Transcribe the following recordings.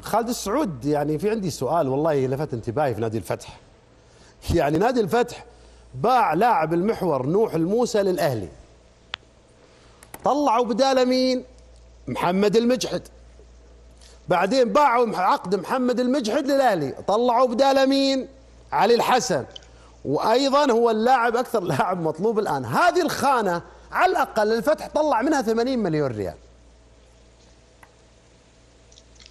خالد السعود يعني في عندي سؤال والله لفت انتباهي في نادي الفتح. يعني نادي الفتح باع لاعب المحور نوح الموسى للأهلي. طلعوا بدالة مين؟ محمد المجحد. بعدين باعوا عقد محمد المجحد للأهلي. طلعوا بدالة مين؟ علي الحسن. وأيضا هو اللاعب أكثر لاعب مطلوب الآن. هذه الخانة على الأقل الفتح طلع منها 80 مليون ريال.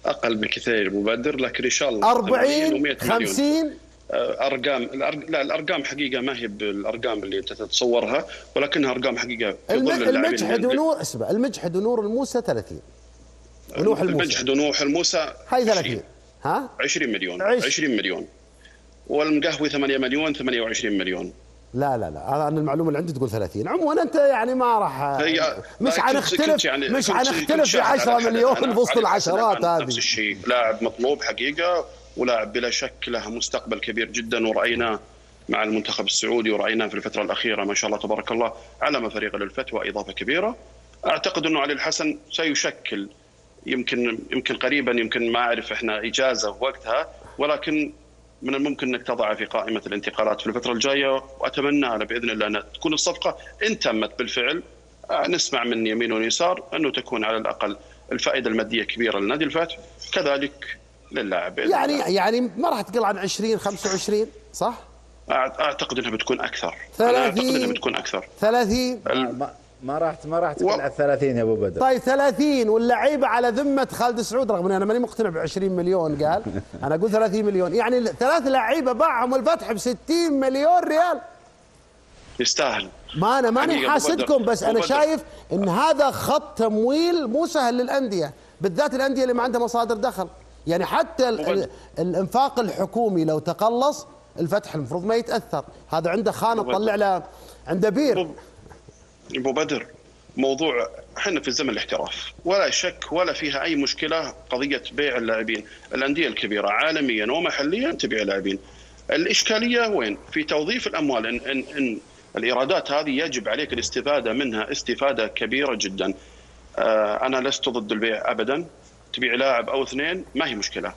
أقل بكثير مبادر لكن إن شاء الله 40 50 أرقام لا الأرقام حقيقة ما هي بالأرقام اللي أنت تتصورها ولكنها أرقام حقيقة. المجحد ونور اسمع المجحد ونور الموسى 30 ونوح الموسى. المجحد ونوح الموسى هاي 30 ها؟ 20 مليون 20 مليون. والمقهوي 8 مليون 28 مليون. لا لا لا. أنا المعلومة اللي عندي تقول 30 عموما أنت يعني ما راح مش حنختلف يعني مش حنختلف في 10 مليون وسط العشرات هذه نفس الشيء. لاعب مطلوب حقيقة ولاعب بلا شك له مستقبل كبير جدا ورأيناه مع المنتخب السعودي ورأيناه في الفترة الأخيرة ما شاء الله تبارك الله علم فريق للفتوى إضافة كبيرة. أعتقد أنه علي الحسن سيشكل يمكن يمكن قريبا يمكن ما أعرف إحنا إجازة وقتها ولكن من الممكن أنك تضعه في قائمة الانتقالات في الفترة الجاية وأتمنى بإذن الله أن تكون الصفقة إن تمت بالفعل نسمع من يمين ويسار أنه تكون على الأقل الفائدة المادية كبيرة لنادي الفتح كذلك للاعب يعني يعني ما راح تقل عن 20 25 صح؟ أعتقد إنها بتكون أكثر. 30 أعتقد إنها بتكون أكثر. 30 ما راح ما راح تقول على 30 يا أبو بدر. طيب 30 واللعيبه على ذمة خالد سعود رغم إني أنا ماني مقتنع ب 20 مليون قال. أنا أقول 30 مليون. يعني ثلاث لعيبة باعهم الفتح ب 60 مليون ريال. يستاهل. ما أنا ماني حاسدكم بس أنا شايف إن هذا خط تمويل مو سهل للأندية بالذات الأندية اللي ما عندها مصادر دخل. يعني حتى الإنفاق الحكومي لو تقلص الفتح المفروض ما يتأثر. هذا عنده خانة تطلع له عنده بير. أبو بدر موضوع إحنا في زمن الاحتراف ولا شك ولا فيها أي مشكلة قضية بيع اللاعبين الأندية الكبيرة عالميا ومحليا تبيع لاعبين. الإشكالية وين؟ في توظيف الأموال إن, إن, إن الإيرادات هذه يجب عليك الاستفادة منها استفادة كبيرة جدا. آه أنا لست ضد البيع ابدا تبيع لاعب أو اثنين ما هي مشكلة.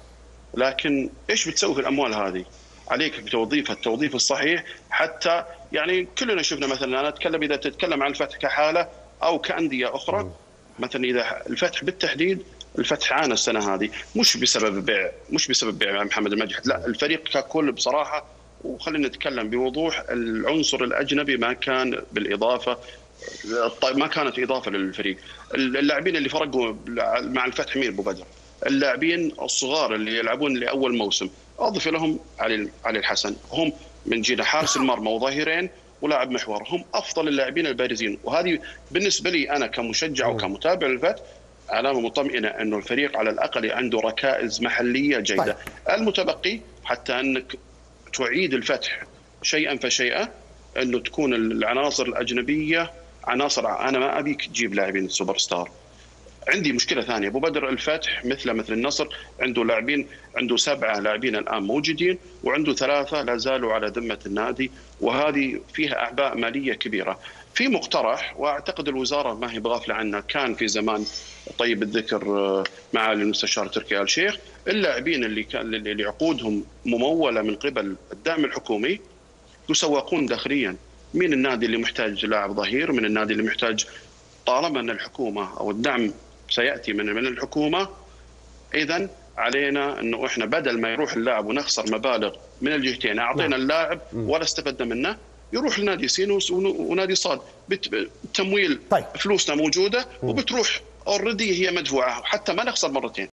لكن إيش بتسوي في الأموال هذه؟ عليك بتوظيفها التوظيف الصحيح حتى يعني كلنا شفنا مثلا أنا أتكلم إذا تتكلم عن الفتح كحالة أو كأندية أخرى مثلا إذا الفتح بالتحديد الفتح عانى السنة هذه. مش بسبب بيع مش بسبب بيع محمد المجحد لا الفريق ككل بصراحة وخلينا نتكلم بوضوح العنصر الأجنبي ما كان بالإضافة ما كانت إضافة للفريق. اللاعبين اللي فرقوا مع الفتح مين؟ أبو بدر. اللاعبين الصغار اللي يلعبون لأول موسم. أضف لهم علي علي الحسن. هم من جيل حارس المرمى وظهيرين ولاعب محور. هم أفضل اللاعبين البارزين. وهذه بالنسبة لي أنا كمشجع وكمتابع للفتح علامة مطمئنة انه الفريق على الأقل عنده ركائز محلية جيدة. طيب. المتبقي حتى أنك تعيد الفتح شيئا فشيئا انه تكون العناصر الأجنبية عناصر أنا ما أبيك تجيب لاعبين super star. عندي مشكلة ثانية. أبو بدر الفتح مثله مثل النصر عنده لاعبين عنده سبعة لاعبين الآن موجودين وعنده ثلاثة لا زالوا على ذمة النادي وهذه فيها أعباء مالية كبيرة. في مقترح وأعتقد الوزارة ما هي بغافلة عنه كان في زمان طيب الذكر مع المستشار تركي آل شيخ. اللاعبين اللي كان اللي عقودهم ممولة من قبل الدعم الحكومي يسوقون داخليا. مين النادي اللي محتاج لاعب ظهير من النادي اللي محتاج طالما ان الحكومة أو الدعم سيأتي من من الحكومة. اذا علينا إنه إحنا بدل ما يروح اللاعب ونخسر مبالغ من الجهتين أعطينا نعم. اللاعب ولا استفدنا منه يروح لنادي سين ونادي صاد. بالتمويل طيب. فلوسنا موجودة وبتروح اوريدي هي مدفوعة حتى ما نخسر مرتين.